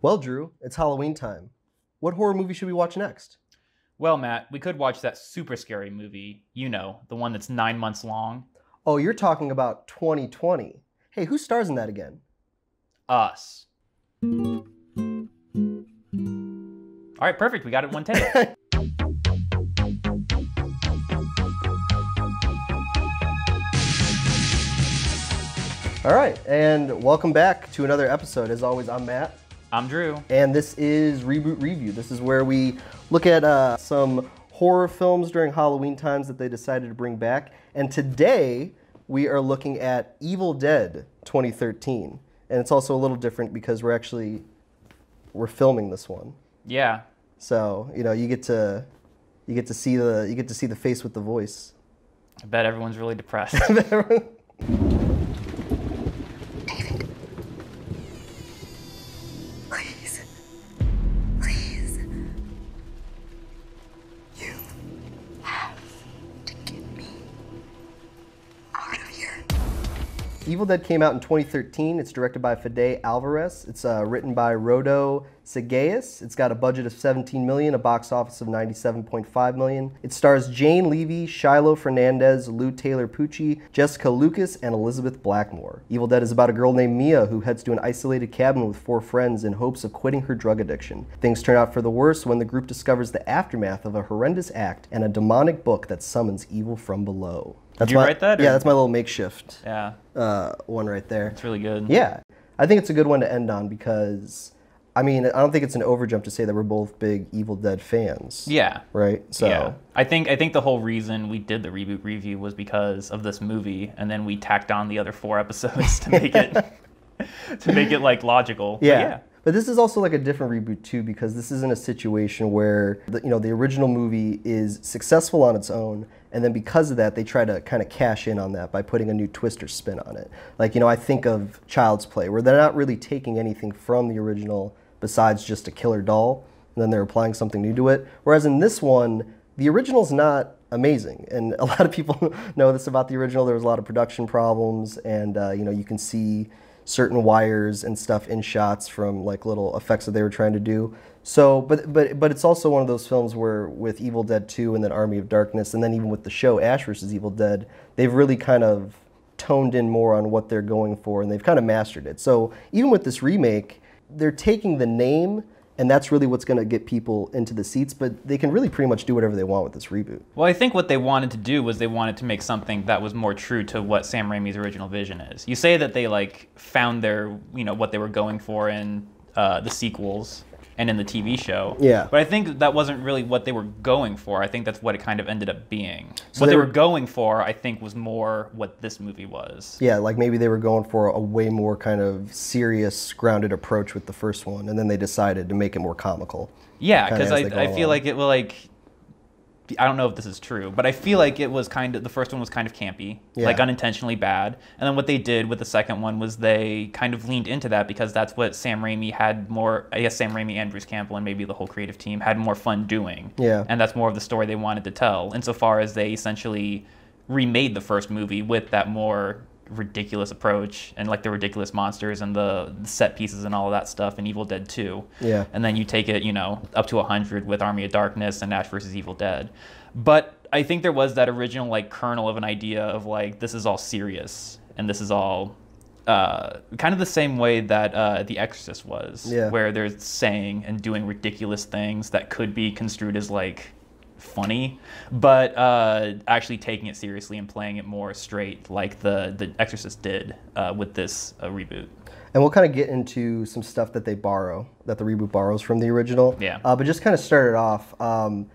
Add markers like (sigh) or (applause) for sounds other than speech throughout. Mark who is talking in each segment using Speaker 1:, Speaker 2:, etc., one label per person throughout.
Speaker 1: Well, Drew, it's Halloween time. What horror movie should we watch next?
Speaker 2: Well, Matt, we could watch that super scary movie. You know, the one that's nine months long.
Speaker 1: Oh, you're talking about 2020. Hey, who stars in that again?
Speaker 2: Us. All right, perfect. We got it one take. (laughs)
Speaker 1: All right, and welcome back to another episode. As always, I'm Matt,
Speaker 2: I'm Drew.
Speaker 1: and this is Reboot Review. This is where we look at uh, some horror films during Halloween times that they decided to bring back. And today, we are looking at Evil Dead 2013. And it's also a little different because we're actually we're filming this one.
Speaker 2: Yeah.
Speaker 1: So, you know, you get to you get to see the you get to see the face with the voice.
Speaker 2: I bet everyone's really depressed. (laughs)
Speaker 1: Evil Dead came out in 2013. It's directed by Fede Alvarez. It's uh, written by Rodo Sayagues. It's got a budget of 17 million, a box office of 97.5 million. It stars Jane Levy, Shiloh Fernandez, Lou Taylor Pucci, Jessica Lucas, and Elizabeth Blackmore. Evil Dead is about a girl named Mia who heads to an isolated cabin with four friends in hopes of quitting her drug addiction. Things turn out for the worse when the group discovers the aftermath of a horrendous act and a demonic book that summons evil from below. That's
Speaker 2: you
Speaker 1: my,
Speaker 2: write that, or-
Speaker 1: Yeah, that's my little makeshift
Speaker 2: yeah,
Speaker 1: uh, one right there.
Speaker 2: it's really good.
Speaker 1: Yeah, I think it's a good one to end on because, I mean, I don't think it's an overjump to say that we're both big Evil Dead fans.
Speaker 2: Yeah.
Speaker 1: Right. So.
Speaker 2: Yeah, I think I think the whole reason we did the reboot review was because of this movie, and then we tacked on the other four episodes (laughs) to make it (laughs) to make it like logical. But
Speaker 1: Yeah. But this is also like a different reboot too because this isn't a situation where the, you know the original movie is successful on its own and then because of that they try to kind of cash in on that by putting a new twist or spin on it. Like you know I think of Child's Play where they're not really taking anything from the original besides just a killer doll and then they're applying something new to it. Whereas in this one the original's not amazing and (laughs) a lot of people (laughs) know this about the original there was a lot of production problems and uh, you know you can see certain wires and stuff in shots from like little effects that they were trying to do. So, but but but it's also one of those films where with Evil Dead 2 and then Army of Darkness and then even with the show Ash vs Evil Dead, they've really kind of toned in more on what they're going for and they've kind of mastered it. So, even with this remake, they're taking the name and that's really what's going to get people into the seats, but they can really pretty much do whatever they want with this reboot.
Speaker 2: Well, I think what they wanted to do was they wanted to make something that was more true to what Sam Raimi's original vision is. You say that they like found their, you know, what they were going for in uh, the sequels and in the TV show.
Speaker 1: Yeah.
Speaker 2: But I think that wasn't really what they were going for. I think that's what it kind of ended up being.
Speaker 1: So
Speaker 2: what
Speaker 1: they
Speaker 2: they
Speaker 1: were-
Speaker 2: were going for, I think, was more what this movie was.
Speaker 1: Yeah, like maybe they were going for a way more kind of serious, grounded approach with the first one, and then they decided to make it more comical.
Speaker 2: Yeah, because
Speaker 1: as they go
Speaker 2: I, I feel
Speaker 1: along.
Speaker 2: like it will like. I don't know if this is true, but I feel like it was kind of the first one was kind of campy, like unintentionally bad. And then what they did with the second one was they kind of leaned into that because that's what Sam Raimi had more. I guess Sam Raimi and Bruce Campbell and maybe the whole creative team had more fun doing.
Speaker 1: Yeah.
Speaker 2: And that's more of the story they wanted to tell. Insofar as they essentially remade the first movie with that more ridiculous approach and like the ridiculous monsters and the, the set pieces and all of that stuff in Evil Dead 2
Speaker 1: Yeah.
Speaker 2: and then you take it, you know, up to 100 with Army of Darkness and Ash versus Evil Dead. But I think there was that original like kernel of an idea of like this is all serious and this is all uh, kind of the same way that uh, The Exorcist was,
Speaker 1: Yeah.
Speaker 2: where they're saying and doing ridiculous things that could be construed as like funny, but uh, actually taking it seriously and playing it more straight, like the the Exorcist did uh, with this uh, reboot.
Speaker 1: And we'll kind of get into some stuff that they borrow, that the reboot borrows from the original.
Speaker 2: Yeah.
Speaker 1: Uh, but just kind of start it off. Um,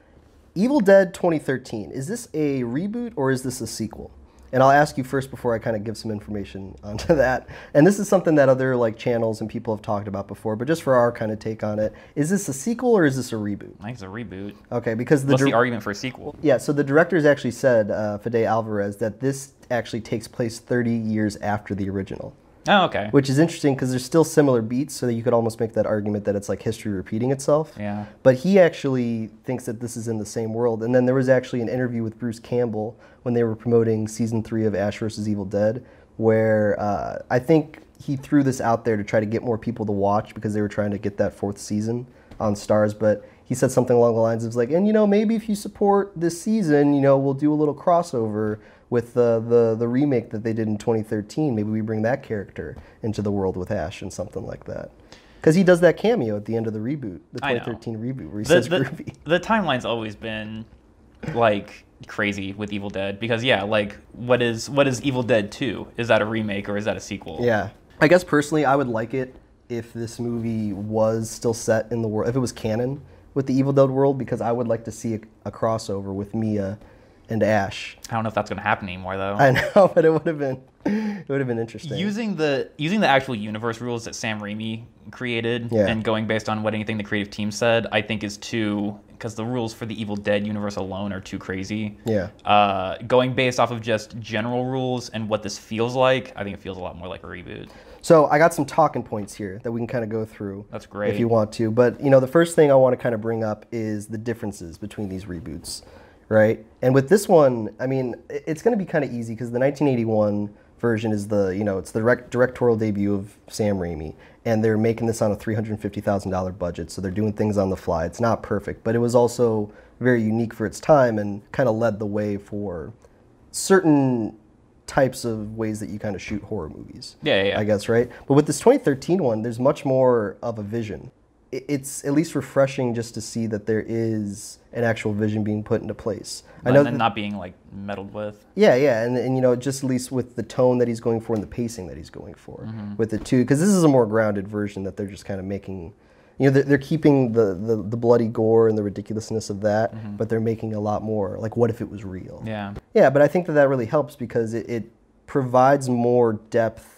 Speaker 1: Evil Dead 2013, is this a reboot or is this a sequel? And I'll ask you first before I kind of give some information (laughs) onto that. And this is something that other like channels and people have talked about before, but just for our kind of take on it, is this a sequel or is this a reboot?
Speaker 2: I think it's a reboot.
Speaker 1: Okay, because the
Speaker 2: What's the argument for a sequel?
Speaker 1: Yeah, so the directors actually said, uh, Fede Alvarez, that this actually takes place 30 years after the original,
Speaker 2: Oh, okay.
Speaker 1: which is interesting because there's still similar beats, so that you could almost make that argument that it's like history repeating itself.
Speaker 2: Yeah.
Speaker 1: But he actually thinks that this is in the same world. And then there was actually an interview with Bruce Campbell when they were promoting season three of Ash vs. Evil Dead, where uh, I think he threw this out there to try to get more people to watch because they were trying to get that fourth season on Starz. But he said something along the lines of like, and you know, maybe if you support this season, you know, we'll do a little crossover with the the the remake that they did in 2013. Maybe we bring that character into the world with Ash and something like that. Because he does that cameo at the end of the reboot, the 2013 reboot, where he
Speaker 2: the,
Speaker 1: says
Speaker 2: the,
Speaker 1: groovy. (laughs)
Speaker 2: the timeline's always been like crazy with Evil Dead because yeah, like what is what is Evil Dead 2? Is that a remake or is that a sequel?
Speaker 1: Yeah. I guess personally, I would like it if this movie was still set in the world, if it was canon with the Evil Dead world, because I would like to see a, a crossover with Mia and Ash.
Speaker 2: I don't know if that's going to happen anymore though.
Speaker 1: I (laughs) know, but it would have been, it would have been interesting.
Speaker 2: using the using the actual universe rules that Sam Raimi created
Speaker 1: Yeah.
Speaker 2: and going based on what anything the creative team said, I think is too because the rules for the Evil Dead universe alone are too crazy.
Speaker 1: Yeah.
Speaker 2: Uh, going based off of just general rules and what this feels like, I think it feels a lot more like a reboot.
Speaker 1: So I got some talking points here that we can kind of go through.
Speaker 2: That's great.
Speaker 1: If you want to, but you know, the first thing I want to kind of bring up is the differences between these reboots, right? And with this one, I mean, it's going to be kind of easy because the 1981 version is the you know it's the direct, directorial debut of Sam Raimi, and they're making this on a $350,000 budget, so they're doing things on the fly. It's not perfect, but it was also very unique for its time and kind of led the way for certain types of ways that you kind of shoot horror movies.
Speaker 2: Yeah, yeah, yeah.
Speaker 1: I guess, right? But with this 2013 one, there's much more of a vision. It's at least refreshing just to see that there is an actual vision being put into place. I know
Speaker 2: and not being like meddled with.
Speaker 1: yeah, yeah, and, and you know, just at least with the tone that he's going for and the pacing that he's going for mm-hmm. with the two, because this is a more grounded version that they're just kind of making. You know, they're, they're keeping the, the, the bloody gore and the ridiculousness of that, mm-hmm. but they're making a lot more like, what if it was real?
Speaker 2: Yeah.
Speaker 1: Yeah, but I think that that really helps because it, it provides more depth,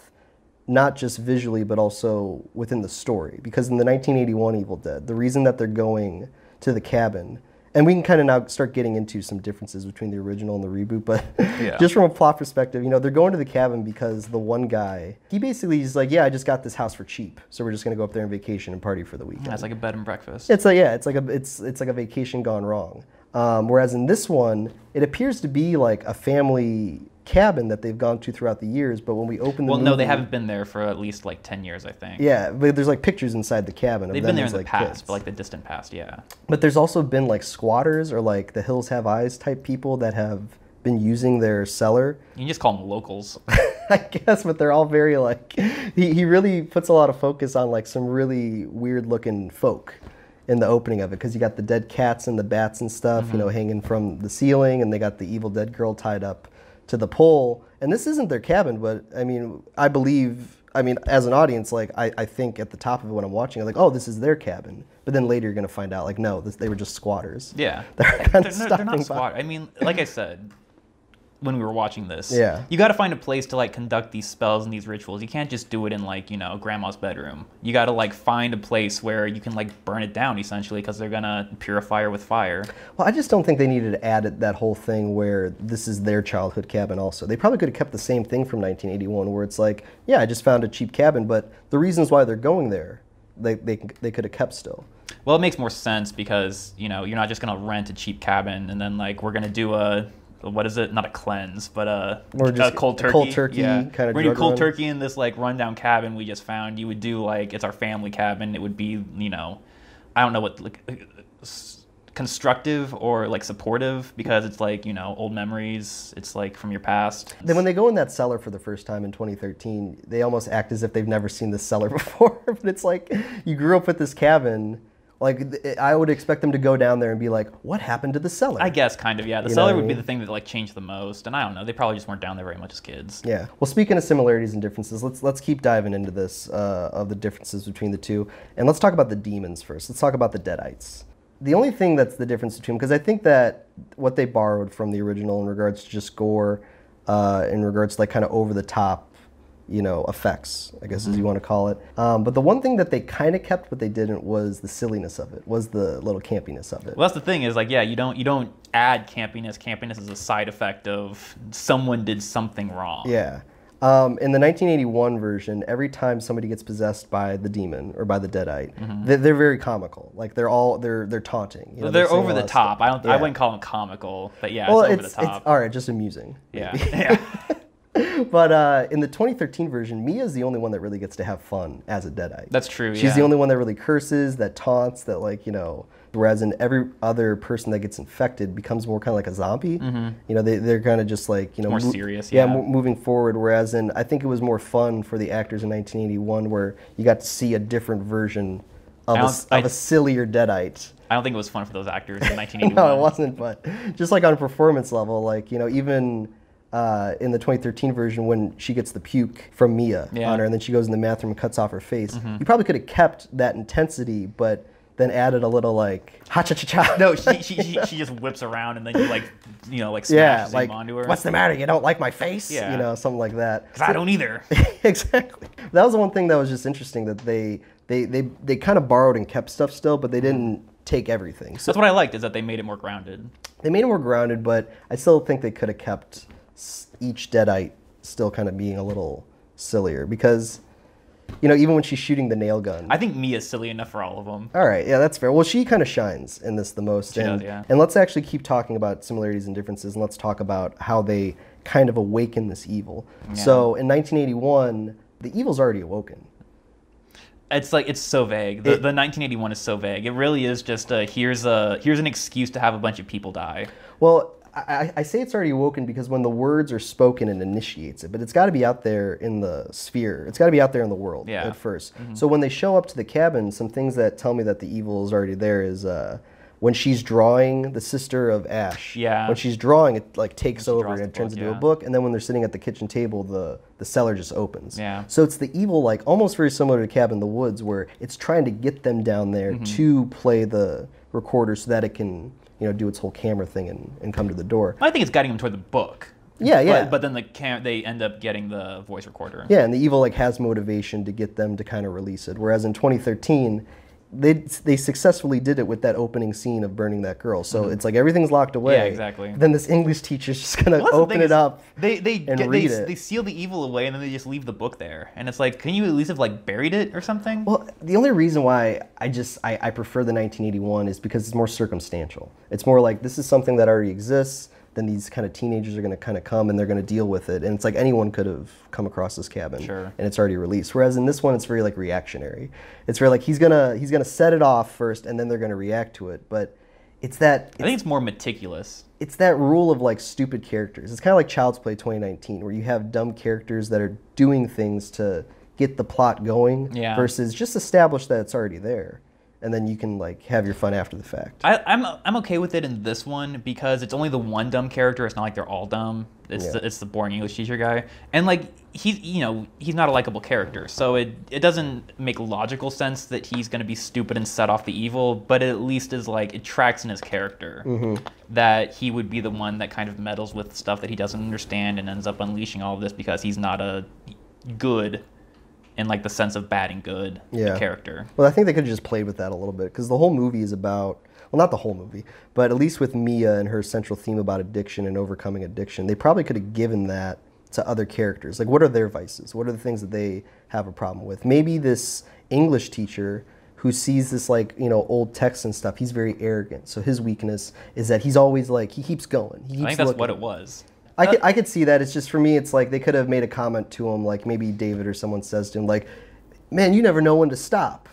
Speaker 1: not just visually, but also within the story. Because in the 1981 Evil Dead, the reason that they're going to the cabin, and we can kind of now start getting into some differences between the original and the reboot, but
Speaker 2: Yeah. (laughs)
Speaker 1: just from a plot perspective, you know, they're going to the cabin because the one guy, he basically is like, yeah, I just got this house for cheap, so we're just gonna go up there on vacation and party for the weekend.
Speaker 2: That's like a bed and breakfast.
Speaker 1: It's like yeah, it's like a it's it's like a vacation gone wrong. Um, whereas in this one, it appears to be like a family cabin that they've gone to throughout the years. But when we open the
Speaker 2: well, no, they haven't been there for at least like 10 years, I think.
Speaker 1: Yeah, but there's like pictures inside the cabin. Of
Speaker 2: They've
Speaker 1: them
Speaker 2: been there in the
Speaker 1: like,
Speaker 2: past,
Speaker 1: kids.
Speaker 2: but like the distant past, yeah.
Speaker 1: But there's also been like squatters or like the Hills Have Eyes type people that have been using their cellar.
Speaker 2: You can just call them locals. (laughs)
Speaker 1: I guess, but they're all very like he, he really puts a lot of focus on like some really weird looking folk in the opening of it because you got the dead cats and the bats and stuff, you mm-hmm. know, hanging from the ceiling, and they got the Evil Dead girl tied up to the pole. And this isn't their cabin, but I mean, I believe. I mean, as an audience, like I, I think at the top of it when I'm watching, I'm like, oh, this is their cabin. But then later you're gonna find out, like, no, this, they were just squatters.
Speaker 2: Yeah. (laughs)
Speaker 1: They're
Speaker 2: they're,
Speaker 1: kind
Speaker 2: they're,
Speaker 1: of
Speaker 2: they're
Speaker 1: stopping
Speaker 2: not
Speaker 1: by.
Speaker 2: squat. I mean, like I said, when we were watching this,
Speaker 1: Yeah.
Speaker 2: you got to find a place to like conduct these spells and these rituals. You can't just do it in like you know grandma's bedroom. You got to like find a place where you can like burn it down essentially because they're gonna purify her with fire.
Speaker 1: Well, I just don't think they needed to add that whole thing where this is their childhood cabin also. They probably could have kept the same thing from 1981 where it's like, yeah, I just found a cheap cabin, but the reasons why they're going there, they, they, they could have kept still.
Speaker 2: Well, it makes more sense because you know you're not just gonna rent a cheap cabin and then like we're gonna do a what is it? Not a cleanse, but a,
Speaker 1: Or just
Speaker 2: a cold turkey.
Speaker 1: cold turkey
Speaker 2: yeah.
Speaker 1: kinda
Speaker 2: We're gonna do cold
Speaker 1: run.
Speaker 2: turkey in this like rundown cabin we just found. You would do like it's our family cabin. It would be you know, I don't know what like uh, constructive or like supportive because it's like you know old memories. It's like from your past.
Speaker 1: Then when they go in that cellar for the first time in 2013, they almost act as if they've never seen this cellar (laughs) before. but it's like, you grew up with this cabin. Like, I would expect them to go down there and be like, what happened to the cellar?
Speaker 2: I guess kind of yeah. The
Speaker 1: You know
Speaker 2: cellar
Speaker 1: what I
Speaker 2: would be
Speaker 1: mean?
Speaker 2: the thing that like changed the most, and I don't know. They probably just weren't down there very much as kids.
Speaker 1: Yeah. Well, speaking of similarities and differences, let's let's keep diving into this uh, of the differences between the two, and let's talk about the demons first. Let's talk about the Deadites. The only thing that's the difference between because I think that what they borrowed from the original in regards to just gore, uh, in regards to like kind of over the top, you know, effects, I guess as you want to call it. Um, but the one thing that they kind of kept, but they didn't, was the silliness of it, was the little campiness of it.
Speaker 2: Well, that's the thing is like, yeah, you don't you don't add campiness. Campiness is a side effect of someone did something wrong.
Speaker 1: Yeah. Um, in the 1981 version, every time somebody gets possessed by the demon or by the deadite, they, they're very comical. Like they're all they're they're taunting. You know,
Speaker 2: they're,
Speaker 1: saying
Speaker 2: over the top.
Speaker 1: stuff.
Speaker 2: I don't.
Speaker 1: Yeah.
Speaker 2: I wouldn't call them comical, but yeah,
Speaker 1: Well,
Speaker 2: it's over
Speaker 1: it's,
Speaker 2: the
Speaker 1: it's
Speaker 2: top.
Speaker 1: all right, just amusing.
Speaker 2: yeah,
Speaker 1: maybe.
Speaker 2: yeah. (laughs) (laughs) (laughs)
Speaker 1: but uh, in the 2013 version, Mia's the only one that really gets to have fun as a Deadite.
Speaker 2: That's true.
Speaker 1: She's
Speaker 2: yeah.
Speaker 1: the only one that really curses, that taunts, that like you know. Whereas in every other person that gets infected becomes more kind of like a zombie. You know, they they're kind of just like you know
Speaker 2: More
Speaker 1: mo-
Speaker 2: serious,
Speaker 1: Yeah,
Speaker 2: yeah.
Speaker 1: mo- moving forward. Whereas in I think it was more fun for the actors in 1981, where you got to see a different version of,
Speaker 2: I
Speaker 1: of a sillier Deadite.
Speaker 2: I don't think it was fun for those actors in (laughs) 1981.
Speaker 1: No, it wasn't. But just like on a performance level, like you know, even uh, in the 2013 version, when she gets the puke from Mia
Speaker 2: Yeah.
Speaker 1: on her, and then she goes in the bathroom and cuts off her face, you probably could have kept that intensity, but then added a little like ha cha cha cha.
Speaker 2: No, she, (laughs) she, she, she just whips around and then you like, you know, like
Speaker 1: yeah, like
Speaker 2: him onto her.
Speaker 1: what's the matter? You don't like my face?
Speaker 2: Yeah.
Speaker 1: you know, something like that.
Speaker 2: 'Cause I don't either. (laughs)
Speaker 1: exactly. That was the one thing that was just interesting that they they they they kind of borrowed and kept stuff still, but they didn't take everything. So
Speaker 2: That's what I liked is that they made it more grounded.
Speaker 1: they made it more grounded, but I still think they could have kept each Deadite still kind of being a little sillier because, you know, even when she's shooting the nail gun.
Speaker 2: I think Mia's silly enough for all of them.
Speaker 1: all right, yeah, that's fair. Well, she kind of shines in this the most.
Speaker 2: She
Speaker 1: and,
Speaker 2: does, yeah.
Speaker 1: and let's actually keep talking about similarities and differences, and let's talk about how they kind of awaken this evil. So in 1981, the evil's already awoken.
Speaker 2: It's like it's so vague. The,
Speaker 1: It-
Speaker 2: the 1981 is so vague. It really is just a here's a here's an excuse to have a bunch of people die.
Speaker 1: Well, I, I- say it's already awoken because when the words are spoken, it initiates it. But it's got to be out there in the sphere. It's got to be out there in the world
Speaker 2: Yeah. Mm-hmm.
Speaker 1: at 1st So when they show up to the cabin, some things that tell me that the evil is already there is uh, when she's drawing the sister of Ash.
Speaker 2: Yeah.
Speaker 1: When she's drawing, it like takes over and it turns
Speaker 2: book,
Speaker 1: into a book. And then when they're sitting at the kitchen table, the the cellar just opens.
Speaker 2: Yeah.
Speaker 1: So it's the evil, like almost very similar to Cabin in the Woods, where it's trying to get them down there
Speaker 2: Mm-hmm.
Speaker 1: to play the recorder so that it can, you know, do its whole camera thing and, and come to the door.
Speaker 2: I think it's guiding them toward the book.
Speaker 1: Yeah, yeah.
Speaker 2: But, but then the cam- they end up getting the voice recorder.
Speaker 1: Yeah, and the evil like has motivation to get them to kind of release it. Whereas in 2013, they they successfully did it with that opening scene of burning that girl. So it's like everything's locked away.
Speaker 2: Mm-hmm. exactly.
Speaker 1: Then this English teacher's (laughs) just gonna
Speaker 2: Well,
Speaker 1: open it up.
Speaker 2: They they
Speaker 1: and
Speaker 2: get,
Speaker 1: read
Speaker 2: they,
Speaker 1: it.
Speaker 2: they seal the evil away and then they just leave the book there. And it's like, can you at least have like buried it or something?
Speaker 1: Well, the only reason why I just I, I prefer the 1981 is because it's more circumstantial. It's more like this is something that already exists. Then these kind of teenagers are going to kind of come and they're going to deal with it, and it's like anyone could have come across this cabin,
Speaker 2: Sure.
Speaker 1: and it's already released. Whereas in this one, it's very like reactionary. It's very like he's gonna he's gonna set it off first, and then they're going to react to it. But it's that
Speaker 2: I think it's more meticulous.
Speaker 1: it's that rule of like stupid characters. It's kind of like Child's Play 2019, where you have dumb characters that are doing things to get the plot going,
Speaker 2: Yeah.
Speaker 1: versus just establish that it's already there, and then you can like have your fun after the fact.
Speaker 2: I, I'm I'm okay with it in this one because it's only the one dumb character. It's not like they're all dumb. It's
Speaker 1: Yeah.
Speaker 2: the, it's the boring English teacher guy, and like he's you know he's not a likable character, so it it doesn't make logical sense that he's going to be stupid and set off the evil. But it at least is like it tracks in his character
Speaker 1: Mm-hmm.
Speaker 2: that he would be the one that kind of meddles with stuff that he doesn't understand and ends up unleashing all of this because he's not a good in like the sense of bad and good
Speaker 1: Yeah.
Speaker 2: character.
Speaker 1: Well, I think they could have just played with that a little bit because the whole movie is about well, not the whole movie, but at least with Mia and her central theme about addiction and overcoming addiction, they probably could have given that to other characters. Like, what are their vices? What are the things that they have a problem with? Maybe this English teacher who sees this like you know old text and stuff, he's very arrogant. So his weakness is that he's always like he keeps going. He keeps
Speaker 2: I think that's
Speaker 1: looking.
Speaker 2: what it was.
Speaker 1: I uh, could, I could see that. It's just for me, it's like they could have made a comment to him, like maybe David or someone says to him, like, man, you never know when to stop.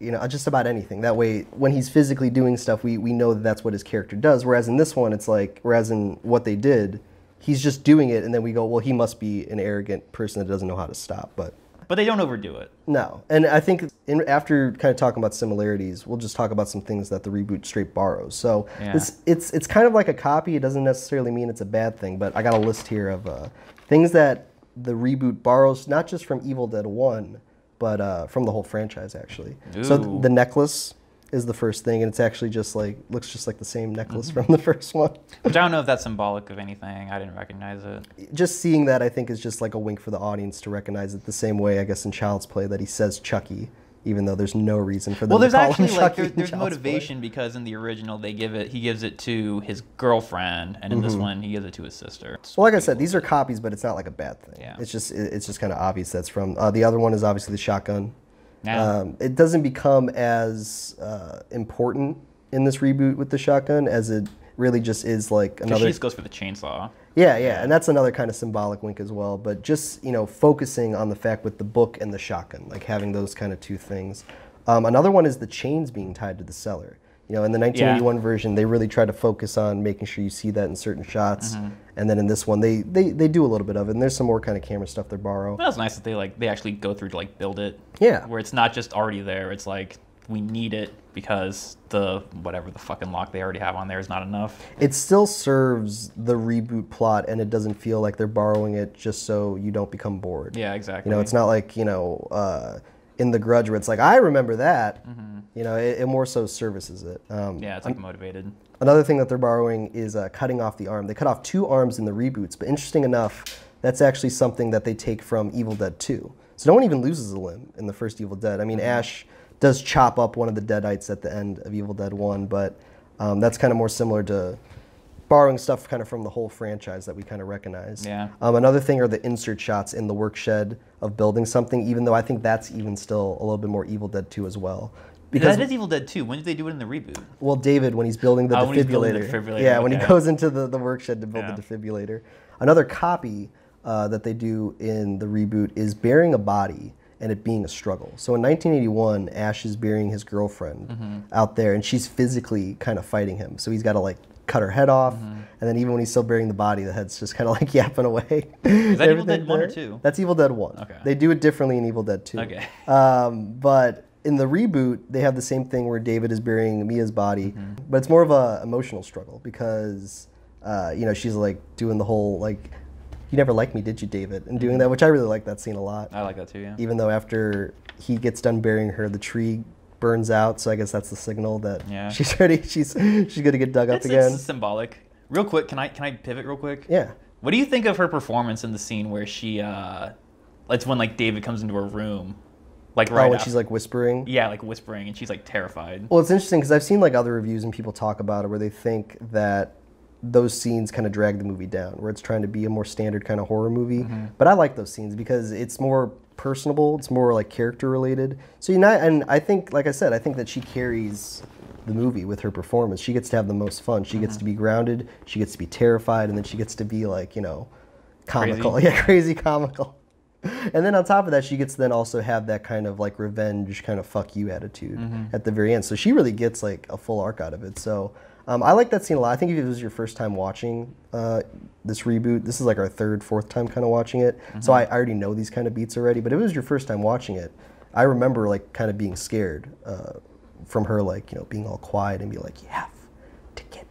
Speaker 1: You know, just about anything. That way, when he's physically doing stuff, we, we know that that's what his character does. Whereas in this one, it's like, whereas in what they did, he's just doing it, and then we go, well, he must be an arrogant person that doesn't know how to stop. But
Speaker 2: But they don't overdo it.
Speaker 1: no. And I think in, after kind of talking about similarities, we'll just talk about some things that the reboot straight borrows. So
Speaker 2: Yeah.
Speaker 1: it's, it's, it's kind of like a copy. It doesn't necessarily mean it's a bad thing, but I got a list here of uh, things that the reboot borrows, not just from Evil Dead 1, but uh, from the whole franchise, actually. So
Speaker 2: Ooh.
Speaker 1: the necklace is the first thing, and it's actually just like, looks just like the same necklace
Speaker 2: Mm-hmm.
Speaker 1: from the (laughs) first one.
Speaker 2: Which I don't know if that's symbolic of anything. I didn't recognize it.
Speaker 1: just seeing that, I think, is just like a wink for the audience to recognize it the same way, I guess, in Child's Play that he says Chucky, even though there's no reason for them
Speaker 2: Well, there's actually like
Speaker 1: Chucky
Speaker 2: there,
Speaker 1: in
Speaker 2: there's
Speaker 1: Child's Play.
Speaker 2: motivation because in the original they give it he gives it to his girlfriend, and in this one he gives it to his sister.
Speaker 1: Mm-hmm. Well, like I said, these are copies, but it's not like a bad thing.
Speaker 2: Yeah.
Speaker 1: It's just it's just kind of obvious that's from. Uh, the other one is obviously the shotgun.
Speaker 2: Yeah.
Speaker 1: Um, it doesn't become as uh, important in this reboot with the shotgun as it really just is like another.
Speaker 2: she just goes for the chainsaw.
Speaker 1: Yeah, yeah, and that's another kind of symbolic wink as well. But just you know, focusing on the fact with the book and the shotgun, like having those kind of two things. Um, another one is the chains being tied to the cellar. You know, in the 1981 version, they really try to focus on making sure you see that in certain shots,
Speaker 2: Mm-hmm.
Speaker 1: And then in this one, they, they they do a little bit of it. And there's some more kind of camera stuff they borrow.
Speaker 2: That was nice that they like they actually go through to like build it.
Speaker 1: Yeah.
Speaker 2: Where it's not just already there. It's like we need it because the whatever the fucking lock they already have on there is not enough.
Speaker 1: It still serves the reboot plot, and it doesn't feel like they're borrowing it just so you don't become bored.
Speaker 2: Yeah, exactly.
Speaker 1: You know, it's not like you know uh, in the Grudge where it's like I remember that. You know, it, it more so services it. Um,
Speaker 2: yeah, it's like motivated.
Speaker 1: Another thing that they're borrowing is uh, cutting off the arm. They cut off two arms in the reboots, but interesting enough, that's actually something that they take from Evil Dead 2. So no one even loses a limb in the first Evil Dead. I mean,
Speaker 2: Mm-hmm.
Speaker 1: Ash does chop up one of the Deadites at the end of Evil Dead 1, but um, that's kind of more similar to borrowing stuff kind of from the whole franchise that we kind of recognize.
Speaker 2: Yeah.
Speaker 1: Um, another thing are the insert shots in the work shed of building something, even though I think that's even still a little bit more Evil Dead 2 as well.
Speaker 2: Because that is Evil Dead 2. When did they do it in the reboot?
Speaker 1: Well, David, when he's building the
Speaker 2: Oh, he's building
Speaker 1: defibrillator.
Speaker 2: the defibrillator,
Speaker 1: Yeah, when he goes into the, the work shed to build
Speaker 2: Yeah.
Speaker 1: the defibrillator. Another copy uh, that they do in the reboot is burying a body and it being a struggle. So in 1981, Ash is burying his girlfriend
Speaker 2: Mm-hmm.
Speaker 1: out there and she's physically kind of fighting him. So he's got to like cut her head off.
Speaker 2: Mm-hmm.
Speaker 1: And then even when he's still burying the body, the head's just kind of (laughs) like yapping away.
Speaker 2: Is that Evil Dead 1 or 2?
Speaker 1: That's Evil Dead 1.
Speaker 2: Okay.
Speaker 1: They do it differently in Evil Dead 2.
Speaker 2: Okay.
Speaker 1: Um, but in the reboot, they have the same thing where David is burying Mia's body,
Speaker 2: Mm-hmm.
Speaker 1: but it's more of a emotional struggle because, uh, you know, she's like doing the whole like, "You never liked me, did you, David?" and doing that, which I really like that scene a lot.
Speaker 2: I like that too, yeah.
Speaker 1: Even though after he gets done burying her, the tree burns out, so I guess that's the signal that
Speaker 2: Yeah. (laughs)
Speaker 1: she's ready. She's she's gonna get dug up
Speaker 2: It's,
Speaker 1: again.
Speaker 2: it's symbolic. Real quick, can I can I pivot real quick?
Speaker 1: yeah.
Speaker 2: What do you think of her performance in the scene where she uh it's when like David comes into her room like oh, right
Speaker 1: oh, when
Speaker 2: af-
Speaker 1: she's like whispering.
Speaker 2: yeah, like whispering and she's like terrified.
Speaker 1: Well, it's interesting because I've seen like other reviews and people talk about it where they think that those scenes kind of drag the movie down, where it's trying to be a more standard kind of horror movie. Mm-hmm. But I like those scenes because it's more personable, it's more like character related. So you know, and I think, like I said, I think that she carries the movie with her performance. She gets to have the most fun. She gets mm-hmm. to be grounded. She gets to be terrified, and then she gets to be like you know, comical.
Speaker 2: Crazy. (laughs)
Speaker 1: Yeah, crazy comical. And then on top of that, she gets to then also have that kind of like revenge, kind of fuck you attitude
Speaker 2: Mm-hmm.
Speaker 1: at the very end. So she really gets like a full arc out of it. So um, I like that scene a lot. I think if it was your first time watching uh, this reboot, this is like our third, fourth time kind of watching it. So
Speaker 2: Mm-hmm.
Speaker 1: I, I already know these kind of beats already. But if it was your first time watching it, I remember like kind of being scared uh, from her, like you know, being all quiet and be like, "You have to get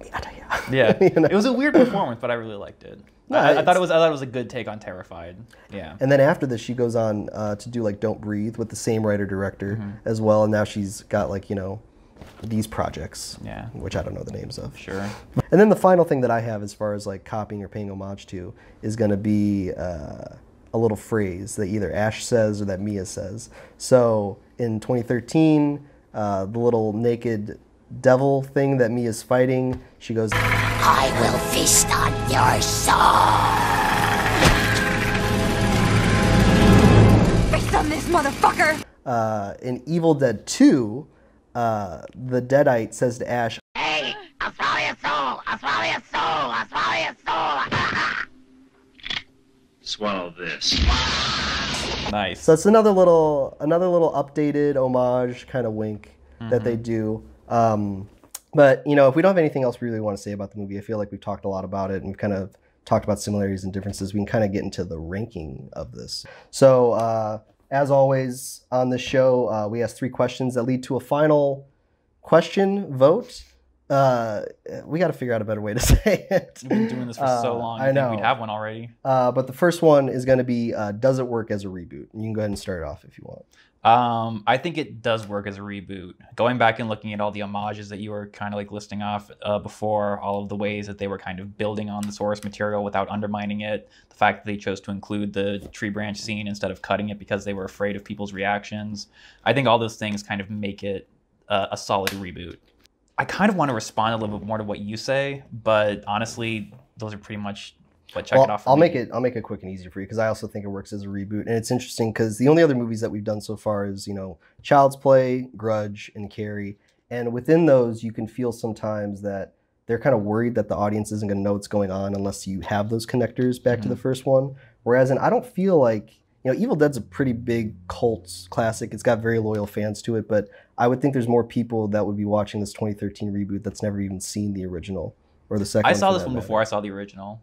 Speaker 1: me out of here."
Speaker 2: Yeah. (laughs)
Speaker 1: You know?
Speaker 2: It was a weird performance, but I really liked it.
Speaker 1: No,
Speaker 2: I, I thought it was I thought it was a good take on Terrified. Yeah.
Speaker 1: And then after this, she goes on uh, to do like "Don't Breathe" with the same writer director
Speaker 2: Mm-hmm.
Speaker 1: as well. And now she's got like you know these projects,
Speaker 2: Yeah.
Speaker 1: which I don't know the names of.
Speaker 2: Sure.
Speaker 1: And then the final thing that I have, as far as like copying or paying homage to, is going to be uh, a little phrase that either Ash says or that Mia says. So in 2013, uh, the little naked devil thing that Mia's fighting, she goes,
Speaker 3: I will feast on your soul. Feast on this motherfucker!
Speaker 1: uh, in Evil Dead 2, uh, the Deadite says to Ash,
Speaker 3: Hey, I'll swallow your soul! I'll swallow your soul! I'll swallow your soul! (laughs)
Speaker 4: Swallow this.
Speaker 2: Nice.
Speaker 1: So it's another little another little updated homage kind of wink that they do. Um, but you know, if we don't have anything else we really want to say about the movie, I feel like we've talked a lot about it and we've kind of talked about similarities and differences. We can kind of get into the ranking of this. So uh, as always on the show, uh, we ask three questions that lead to a final question vote. Uh, we got to figure out a better way to (laughs) say it.
Speaker 2: We've been doing this for so
Speaker 1: Uh,
Speaker 2: long.
Speaker 1: I know.
Speaker 2: we'd have one already.
Speaker 1: Uh, but the first one is going to be uh, Does it work as a reboot? And you can go ahead and start it off if you want.
Speaker 2: Um, I think it does work as a reboot. Going back and looking at all the homages that you were kind of like listing off uh, before, all of the ways that they were kind of building on the source material without undermining it, the fact that they chose to include the tree branch scene instead of cutting it because they were afraid of people's reactions, I think all those things kind of make it uh, a solid reboot. I kind of want to respond a little bit more to what you say, but honestly, those are pretty much what check
Speaker 1: well,
Speaker 2: it off. For
Speaker 1: I'll
Speaker 2: me.
Speaker 1: make it. I'll make it quick and easy for you because I also think it works as a reboot, and it's interesting because the only other movies that we've done so far is you know Child's Play, Grudge, and Carrie, and within those you can feel sometimes that they're kind of worried that the audience isn't going to know what's going on unless you have those connectors back to the mm-hmm. first one. Whereas, in I don't feel like you know, Evil Dead's a pretty big cult classic. It's got very loyal fans to it, but I would think there's more people that would be watching this 2013 reboot that's never even seen the original or the second.
Speaker 2: I saw
Speaker 1: for
Speaker 2: this one
Speaker 1: matter.
Speaker 2: before I saw the original.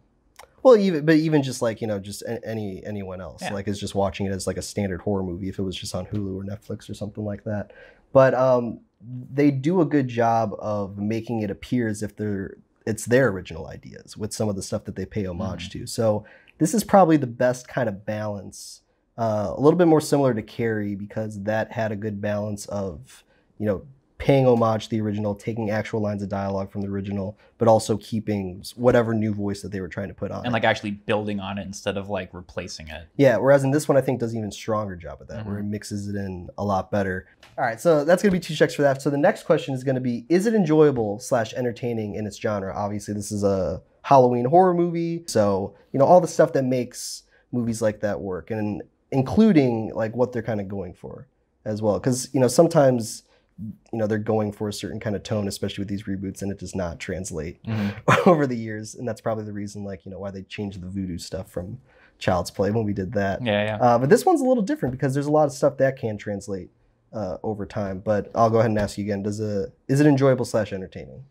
Speaker 1: Well, even but even just like you know, just any anyone else,
Speaker 2: Yeah.
Speaker 1: like is just watching it as like a standard horror movie if it was just on Hulu or Netflix or something like that. But um, they do a good job of making it appear as if they're it's their original ideas with some of the stuff that they pay homage
Speaker 2: Mm-hmm.
Speaker 1: to. So this is probably the best kind of balance. Uh, a little bit more similar to Carrie because that had a good balance of you know paying homage to the original, taking actual lines of dialogue from the original, but also keeping whatever new voice that they were trying to put on.
Speaker 2: and
Speaker 1: it.
Speaker 2: like actually building on it instead of like replacing it.
Speaker 1: Yeah, whereas in this one, I think does an even stronger job of that, where
Speaker 2: Mm-hmm.
Speaker 1: it mixes it in a lot better. All right, so that's gonna be two checks for that. So the next question is gonna be: Is it enjoyable slash entertaining in its genre? Obviously, this is a Halloween horror movie, so you know all the stuff that makes movies like that work, and including like what they're kind of going for as well. Because you know sometimes you know they're going for a certain kind of tone, especially with these reboots, and it does not translate (laughs) over the years, and that's probably the reason, like you know, why they changed the voodoo stuff from Child's Play when we did that.
Speaker 2: Yeah, yeah.
Speaker 1: Uh, but this one's a little different because there's a lot of stuff that can translate uh, over time. But I'll go ahead and ask you again: Does a is it enjoyable slash entertaining?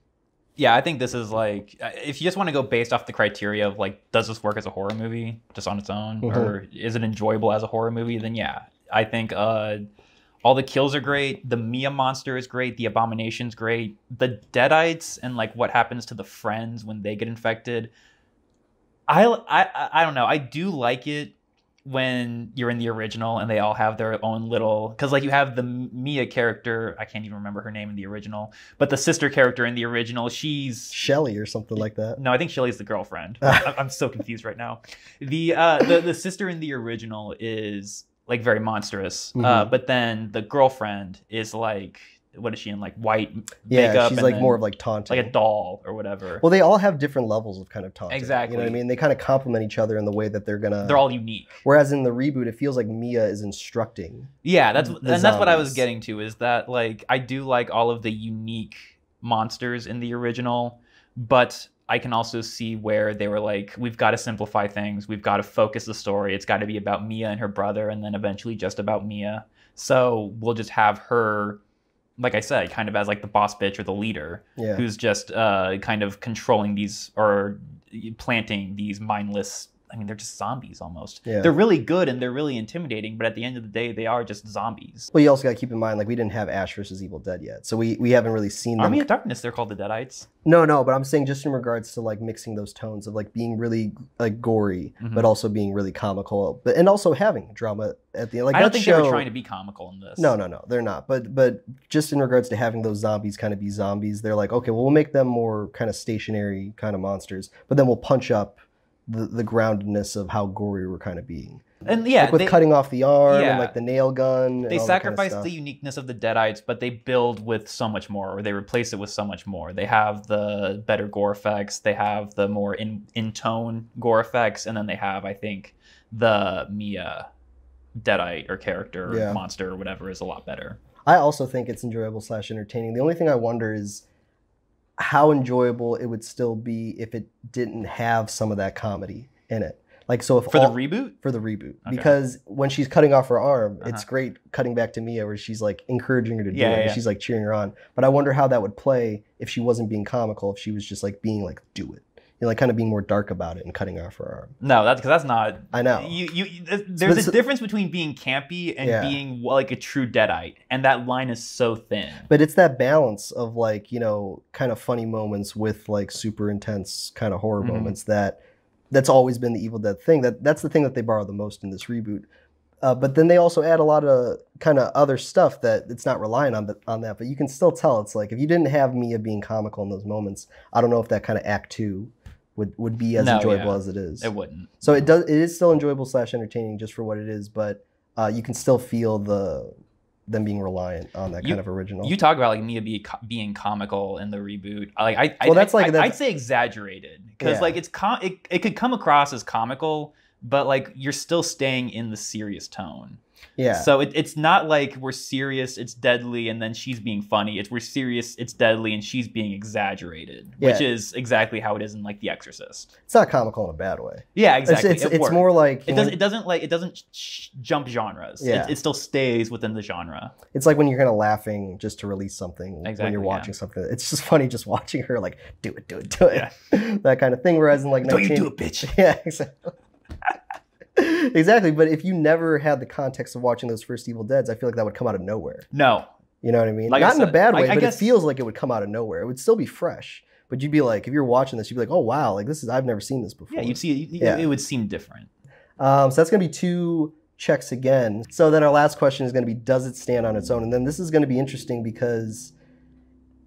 Speaker 2: yeah, I think this is like uh, if you just want to go based off the criteria of like does this work as a horror movie just on its own
Speaker 1: Mhm.
Speaker 2: or is it enjoyable as a horror movie then yeah. I think uh all the kills are great, the Mia monster is great, the abomination's great, the deadites and like what happens to the friends when they get infected. I I I- don't know. I do like it when you're in the original and they all have their own little because like you have the Mia character I can't even remember her name in the original but the sister character in the original she's
Speaker 1: Shelley or something like that.
Speaker 2: no I think Shelly's the girlfriend (laughs) I- I'm so confused right now the uh the, the sister in the original is like very monstrous uh
Speaker 1: Mhm.
Speaker 2: but then the girlfriend is like what is she in like white
Speaker 1: Yeah,
Speaker 2: makeup
Speaker 1: she's like more of like taunting.
Speaker 2: like a doll or whatever
Speaker 1: well, they all have different levels of kind of taunting. Exactly. You know what I mean? They kind of complement each other in the way that they're gonna.
Speaker 2: they're all unique
Speaker 1: Whereas in the reboot, it feels like Mia is instructing.
Speaker 2: Yeah, that's and that's what I was getting to is that like I do like all of the unique monsters in the original, but I can also see where they were like, we've got to simplify things, we've got to focus the story. It's got to be about Mia and her brother, and then eventually just about Mia. So we'll just have her, like I said, kind of as like the boss bitch or the leader,
Speaker 1: Yeah.
Speaker 2: who's just uh, kind of controlling these or planting these mindless. I mean, they're just zombies almost.
Speaker 1: Yeah.
Speaker 2: They're really good and they're really intimidating, but at the end of the day, they are just zombies.
Speaker 1: Well, you also got to keep in mind, like we didn't have Ash versus Evil Dead yet, so we, we haven't really seen them.
Speaker 2: Army of Darkness, they're called the Deadites.
Speaker 1: No, no, but I'm saying just in regards to like mixing those tones of like being really like gory,
Speaker 2: Mhm.
Speaker 1: but also being really comical, but and also having drama at the end. Like
Speaker 2: I don't think
Speaker 1: show,
Speaker 2: they were trying to be comical in this.
Speaker 1: No, no, no, they're not. But but just in regards to having those zombies kind of be zombies, they're like, okay, well, we'll make them more kind of stationary kind of monsters, but then we'll punch up the the groundedness of how gory we're kind of being.
Speaker 2: And yeah,
Speaker 1: like with
Speaker 2: they,
Speaker 1: cutting off the arm
Speaker 2: yeah.
Speaker 1: and like the nail gun.
Speaker 2: they
Speaker 1: that kind of
Speaker 2: sacrifice the uniqueness of the Deadites, but they build with so much more, or they replace it with so much more. They have the better gore effects, they have the more in in tone gore effects, and then they have, I think, the Mia Deadite or character or monster or whatever is a lot better.
Speaker 1: I also think it's enjoyable slash entertaining. The only thing I wonder is how enjoyable it would still be if it didn't have some of that comedy in it. Like so if
Speaker 2: For
Speaker 1: all,
Speaker 2: the reboot,
Speaker 1: for the reboot
Speaker 2: Okay.
Speaker 1: because when she's cutting off her arm, it's
Speaker 2: Uh-huh.
Speaker 1: great cutting back to Mia where she's like encouraging her to do
Speaker 2: Yeah,
Speaker 1: it and she's like cheering her on. But I wonder how that would play if she wasn't being comical, if she was just like being like do it. You know, like kind of being more dark about it and cutting off her arm.
Speaker 2: no, that's because that's not.
Speaker 1: I know.
Speaker 2: You, you, there's a difference between being campy and
Speaker 1: Yeah.
Speaker 2: being like a true Deadite, and that line is so thin.
Speaker 1: But it's that balance of like, you know, kind of funny moments with like super intense kind of horror
Speaker 2: Mhm.
Speaker 1: moments that that's always been the Evil Dead thing. That that's the thing that they borrow the most in this reboot. Uh, but then they also add a lot of kind of other stuff that it's not relying on, on that. But you can still tell it's like if you didn't have Mia being comical in those moments, I don't know if that kind of act two would, would be as
Speaker 2: No,
Speaker 1: enjoyable
Speaker 2: yeah.
Speaker 1: as it is.
Speaker 2: It wouldn't.
Speaker 1: So it does. It is still enjoyable slash entertaining just for what it is, but uh, you can still feel the them being reliant on that
Speaker 2: You-
Speaker 1: kind of original.
Speaker 2: You talk about like Mia be, being comical in the reboot. Like I, I
Speaker 1: Well, that's
Speaker 2: I,
Speaker 1: like-
Speaker 2: I,
Speaker 1: that's-
Speaker 2: would say exaggerated because
Speaker 1: Yeah.
Speaker 2: like it's com- it, it could come across as comical, but like you're still staying in the serious tone.
Speaker 1: Yeah.
Speaker 2: So it, it's not like we're serious, it's deadly, and then she's being funny. It's we're serious, it's deadly, and she's being exaggerated, which is exactly how it is in like The Exorcist.
Speaker 1: it's not comical in a bad way.
Speaker 2: Yeah, exactly.
Speaker 1: it's,
Speaker 2: It
Speaker 1: it's more like
Speaker 2: It doesn't. It doesn't like. It doesn't sh- jump genres.
Speaker 1: Yeah.
Speaker 2: It, it still stays within the genre.
Speaker 1: it's like when you're kind of laughing just to release something when you're
Speaker 2: yeah.
Speaker 1: watching something. It's just funny just watching her like do it, do it, do it, (laughs) that kind of thing. Whereas in like 19...
Speaker 2: bitch. (laughs)
Speaker 1: Yeah, exactly. (laughs) exactly. But if you never had the context of watching those first Evil Deads, I feel like that would come out of nowhere.
Speaker 2: No.
Speaker 1: You know what I mean?
Speaker 2: Like I
Speaker 1: Not in a bad way,
Speaker 2: I
Speaker 1: but
Speaker 2: guess-
Speaker 1: it feels like it would come out of nowhere. It would still be fresh. But you'd be like, if you're watching this, you'd be like, oh wow, like this is I've never seen this before.
Speaker 2: Yeah, you'd see. It,
Speaker 1: Yeah.
Speaker 2: it would seem different.
Speaker 1: Um, so that's going to be two checks again. So then our last question is going to be, does it stand on its own? And then this is going to be interesting because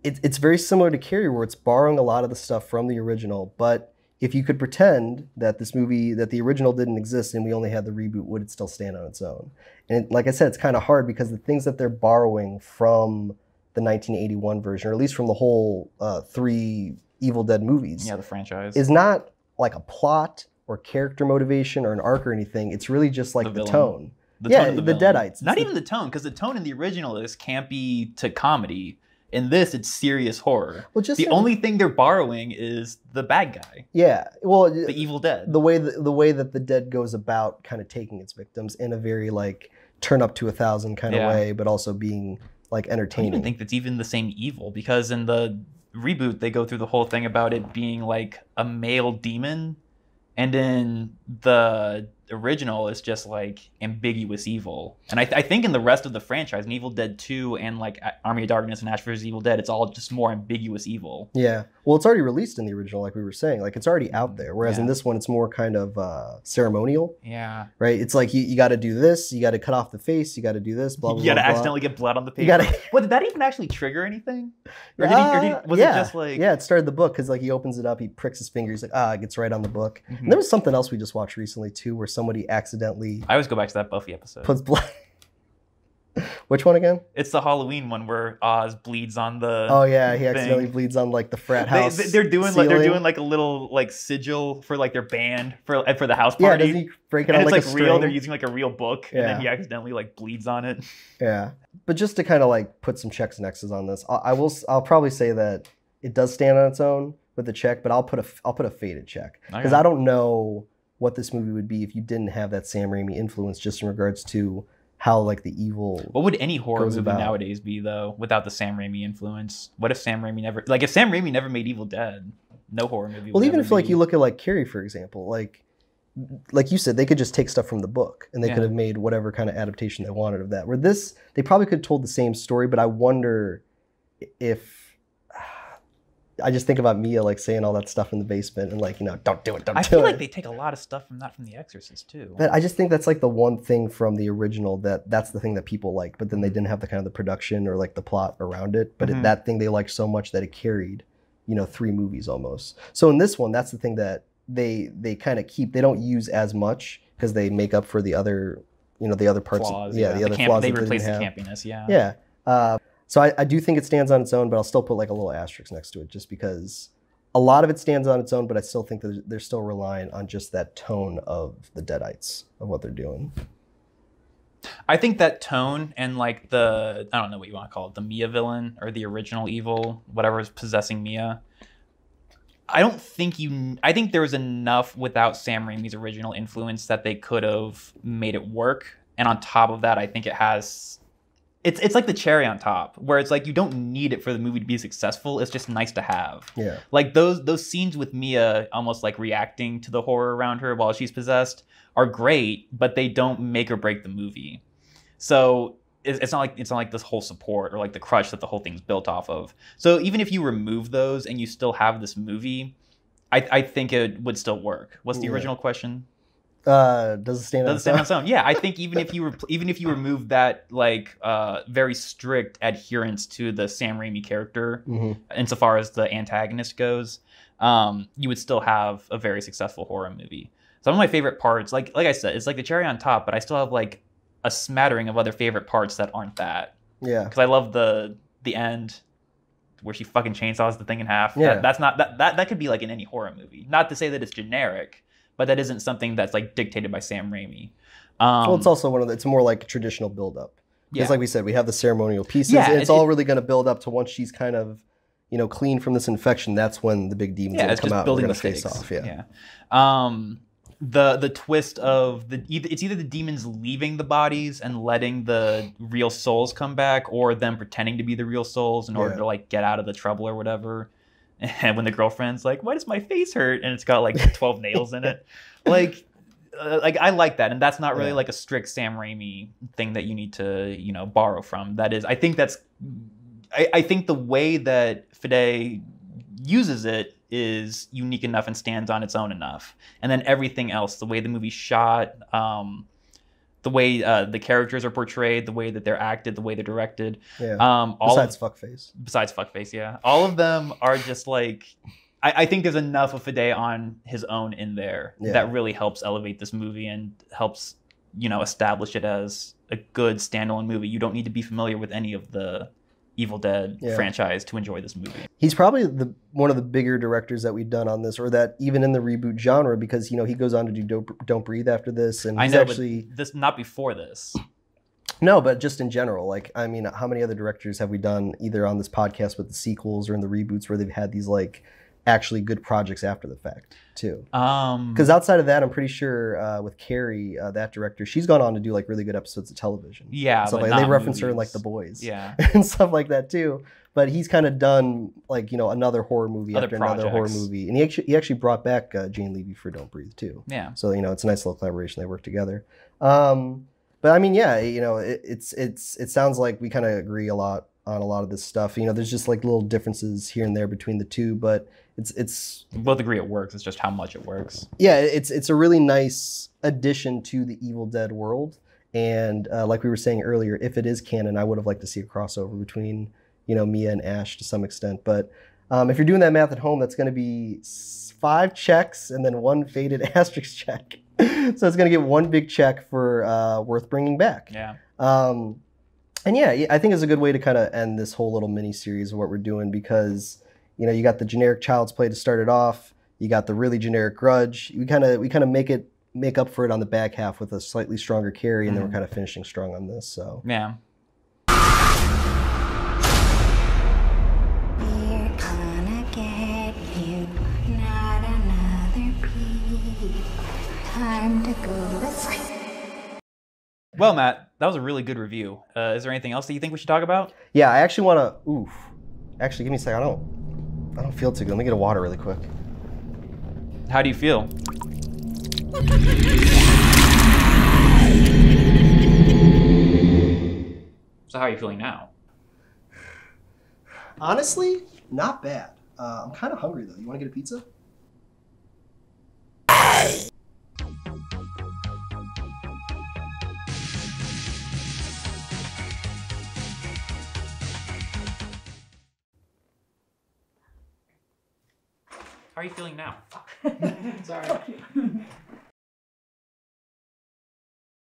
Speaker 1: it, it's very similar to Carrie, where it's borrowing a lot of the stuff from the original. But if you could pretend that this movie, that the original didn't exist and we only had the reboot, would it still stand on its own? And like I said, it's kind of hard because the things that they're borrowing from the 1981 version, or at least from the whole uh, three Evil Dead movies,
Speaker 2: Yeah, the franchise.
Speaker 1: is not like a plot or character motivation or an arc or anything. It's really just like
Speaker 2: The
Speaker 1: the, tone.
Speaker 2: the
Speaker 1: yeah,
Speaker 2: tone of
Speaker 1: the
Speaker 2: villain.
Speaker 1: Deadites.
Speaker 2: Not
Speaker 1: It's
Speaker 2: even the tone, because the tone in the original is campy to comedy. In this, it's serious horror.
Speaker 1: Well, just
Speaker 2: the
Speaker 1: like-
Speaker 2: only thing they're borrowing is the bad guy,
Speaker 1: Yeah, well,
Speaker 2: the Evil Dead.
Speaker 1: the way the, the way that the dead goes about kind of taking its victims in a very like turn up to a thousand kind
Speaker 2: Yeah.
Speaker 1: of way, but also being like entertaining.
Speaker 2: I don't even think that's even the same evil because in the reboot they go through the whole thing about it being like a male demon, and in the original is just like ambiguous evil. And I, I think in the rest of the franchise, in Evil Dead Two and like Army of Darkness and Ash vs Evil Dead, it's all just more ambiguous evil.
Speaker 1: yeah, well, it's already released in the original, like we were saying, like it's already out there. Whereas in this one, it's more kind of uh, ceremonial,
Speaker 2: Yeah,
Speaker 1: right? It's like you, you got to do this, you got to cut off the face, you got to do this, blah blah. Blah.
Speaker 2: You gotta
Speaker 1: blah, blah.
Speaker 2: accidentally get blood on the paper.
Speaker 1: You gotta- (laughs)
Speaker 2: What did that even actually trigger anything? (laughs) Or did he, or
Speaker 1: Uh,
Speaker 2: did, was
Speaker 1: yeah.
Speaker 2: it just like
Speaker 1: yeah, it started the book because like he opens it up, he pricks his finger, he's like, ah, it gets right on the book.
Speaker 2: Mhm.
Speaker 1: And there was something else we just watched recently too, where somebody accidentally
Speaker 2: I always go back to that Buffy episode.
Speaker 1: puts blood. (laughs) Which one again?
Speaker 2: It's the Halloween one where Oz bleeds on the.
Speaker 1: Oh yeah, he
Speaker 2: thing.
Speaker 1: accidentally bleeds on like the frat house.
Speaker 2: they, are doing like they're doing like a little like sigil for like their band for for the house
Speaker 1: yeah.
Speaker 2: party.
Speaker 1: Doesn't he break it
Speaker 2: and
Speaker 1: on
Speaker 2: it's
Speaker 1: like,
Speaker 2: like,
Speaker 1: a
Speaker 2: real. They're using like a real book, and then he accidentally like bleeds on it.
Speaker 1: Yeah, but just to kind of like put some checks and X's on this, I, I will. I'll probably say that it does stand on its own with the check, but I'll put a I'll put a faded check because
Speaker 2: Okay.
Speaker 1: I don't know what this movie would be if you didn't have that Sam Raimi influence, just in regards to how like the evil.
Speaker 2: What would any horror movie
Speaker 1: about.
Speaker 2: nowadays be though, without the Sam Raimi influence? What if Sam Raimi never like if Sam Raimi never made Evil Dead? No horror movie.
Speaker 1: Well, even if like you look at like Carrie, for example, like like you said, they could just take stuff from the book and they
Speaker 2: Yeah.
Speaker 1: could have made whatever kind of adaptation they wanted of that. Where this, they probably could have told the same story, but I wonder if I just think about Mia like saying all that stuff in the basement and like you know don't do it, don't
Speaker 2: I
Speaker 1: do
Speaker 2: feel
Speaker 1: it.
Speaker 2: like they take a lot of stuff from that from The Exorcist too.
Speaker 1: But I just think that's like the one thing from the original that that's the thing that people liked, but then they didn't have the kind of the production or like the plot around it. But it,
Speaker 2: Mhm.
Speaker 1: that thing they liked so much that it carried, you know, three movies almost. So in this one, that's the thing that they they kind of keep. They don't use as much because they make up for the other, you know, the other parts.
Speaker 2: flaws,
Speaker 1: of, yeah, the other
Speaker 2: camp-
Speaker 1: flaws
Speaker 2: They replace the
Speaker 1: have.
Speaker 2: campiness. Yeah.
Speaker 1: Yeah. Uh, so I, I do think it stands on its own, but I'll still put like a little asterisk next to it just because a lot of it stands on its own, but I still think that they're still relying on just that tone of the Deadites of what they're doing.
Speaker 2: I think that tone and like the I don't know what you want to call it, the Mia villain or the original evil, whatever is possessing Mia. I don't think you. I think there was enough without Sam Raimi's original influence that they could have made it work. And on top of that, I think it has. It's it's like the cherry on top, where it's like you don't need it for the movie to be successful. It's just nice to have.
Speaker 1: Yeah.
Speaker 2: Like those those scenes with Mia almost like reacting to the horror around her while she's possessed are great, but they don't make or break the movie. So it's, it's not like it's not like this whole support or like the crutch that the whole thing's built off of. So even if you remove those and you still have this movie, I, I think it would still work. What's the
Speaker 1: Yeah.
Speaker 2: original question?
Speaker 1: Uh, does it stand on
Speaker 2: Does it
Speaker 1: its
Speaker 2: stand on
Speaker 1: own?
Speaker 2: its own? Yeah, I think even if you re- even if you remove that like uh, very strict adherence to the Sam Raimi character,
Speaker 1: Mhm.
Speaker 2: insofar as the antagonist goes, um, you would still have a very successful horror movie. Some of my favorite parts, like like I said, it's like the cherry on top, but I still have like a smattering of other favorite parts that aren't that.
Speaker 1: Yeah.
Speaker 2: Because I love the the end where she fucking chainsaws the thing in half.
Speaker 1: Yeah.
Speaker 2: That, that's not that, that that could be like in any horror movie. Not to say that it's generic, but that isn't something that's like dictated by Sam Raimi. Um,
Speaker 1: well, it's also one of the, it's more like a traditional build up. Because
Speaker 2: Yeah.
Speaker 1: like we said, we have the ceremonial pieces.
Speaker 2: Yeah,
Speaker 1: and it's
Speaker 2: it-
Speaker 1: all really going to build up to once she's kind of, you know, clean from this infection. That's when the big demons
Speaker 2: yeah,
Speaker 1: will
Speaker 2: it's
Speaker 1: come
Speaker 2: just
Speaker 1: out.
Speaker 2: building
Speaker 1: and
Speaker 2: the
Speaker 1: face off. Yeah.
Speaker 2: yeah. Um, the the twist of the either, it's either the demons leaving the bodies and letting the real souls come back, or them pretending to be the real souls in order
Speaker 1: Yeah.
Speaker 2: to like get out of the trouble or whatever. And (laughs) when the girlfriend's like, "Why does my face hurt?" and it's got like (laughs) twelve nails in it, like. Uh, like I like that, and that's not really
Speaker 1: Yeah.
Speaker 2: like a strict Sam Raimi thing that you need to, you know, borrow from. That is, I think that's, I, I think the way that Fede uses it is unique enough and stands on its own enough. And then everything else, the way the movie's shot, um, the way uh, the characters are portrayed, the way that they're acted, the way they're directed,
Speaker 1: Yeah.
Speaker 2: um, all
Speaker 1: Besides fuckface.
Speaker 2: besides fuckface, yeah, all of them are just like. I, I think there's enough of Fede on his own in there
Speaker 1: Yeah.
Speaker 2: that really helps elevate this movie and helps, you know, establish it as a good standalone movie. You don't need to be familiar with any of the Evil Dead
Speaker 1: Yeah.
Speaker 2: franchise to enjoy this movie.
Speaker 1: He's probably the one of the bigger directors that we've done on this, or that even in the reboot genre, because you know he goes on to do Don't, Don't Breathe after this, and
Speaker 2: I know,
Speaker 1: actually
Speaker 2: but this not before this.
Speaker 1: no, but just in general, like I mean, how many other directors have we done either on this podcast with the sequels or in the reboots where they've had these like actually good projects after the fact too?
Speaker 2: Um,
Speaker 1: Because outside of that, I'm pretty sure uh, with Carrie, uh, that director, she's gone on to do like really good episodes of television.
Speaker 2: Yeah, but
Speaker 1: like, they reference her in like. The Boys.
Speaker 2: yeah, (laughs)
Speaker 1: and stuff like that too. But he's kind of done like you know another horror movie
Speaker 2: Other
Speaker 1: after another horror movie, and he actually he actually brought back uh, Jane Levy for Don't Breathe too.
Speaker 2: yeah.
Speaker 1: So you know it's a nice little collaboration. They work together. Um, but I mean, yeah, you know, it, it's it's it sounds like we kind of agree a lot on a lot of this stuff. You know, there's just like little differences here and there between the two, but it's it's
Speaker 2: We both agree it works. It's just how much it works.
Speaker 1: yeah, it's it's a really nice addition to the Evil Dead world. And uh, like we were saying earlier, if it is canon, I would have liked to see a crossover between you know Mia and Ash to some extent. But um, if you're doing that math at home, that's going to be five checks and then one faded (laughs) asterisk check. so it's going to get one big check for uh, worth bringing back.
Speaker 2: Yeah.
Speaker 1: Um, and yeah, yeah, I think it's a good way to kind of end this whole little mini series of what we're doing because you know you got the generic Child's Play to start it off. You got the really generic Grudge. We kind of we kind of make it make up for it on the back half with a slightly stronger Carrie, and then we're kind of finishing strong on this. So
Speaker 2: Yeah.
Speaker 3: We're gonna get you, not another beat. Time to go to sleep.
Speaker 2: Well, Matt, that was a really good review. Uh, is there anything else that you think we should talk about?
Speaker 1: yeah, I actually want to. Oof. Actually, give me a second. I don't. I don't feel too good. Let me get a water really quick.
Speaker 2: How do you feel? So how are you feeling now?
Speaker 1: Honestly, not bad. Uh, I'm kind of hungry though. You want to get a pizza?
Speaker 2: Are you feeling now? (laughs)
Speaker 4: Sorry. (laughs)